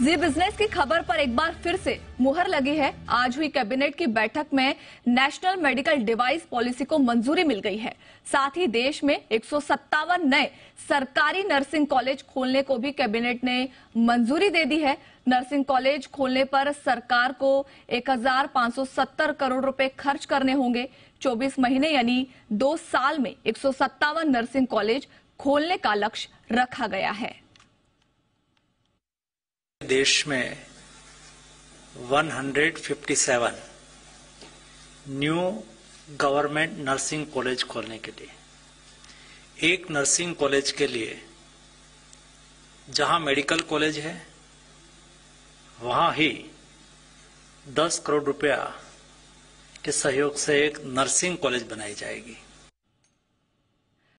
जी business की खबर पर एक बार फिर से मुहर लगी है। आज हुई कैबिनेट की बैठक में नेशनल मेडिकल डिवाइस पॉलिसी को मंजूरी मिल गई है। साथ ही देश में एक सौ सत्तावन नए सरकारी नर्सिंग कॉलेज खोलने को भी कैबिनेट ने मंजूरी दे दी है। नर्सिंग कॉलेज खोलने पर सरकार को 1,570 करोड़ रुपए खर्च करने होंगे। 24 महीने यानी दो साल में एक सौ सत्तावन नर्सिंग कॉलेज खोलने का लक्ष्य रखा गया है। देश में 157 न्यू गवर्नमेंट नर्सिंग कॉलेज खोलने के लिए। एक नर्सिंग कॉलेज के लिए जहाँ मेडिकल कॉलेज है, वहाँ ही 10 करोड़ रुपया के सहयोग से एक नर्सिंग कॉलेज बनाई जाएगी।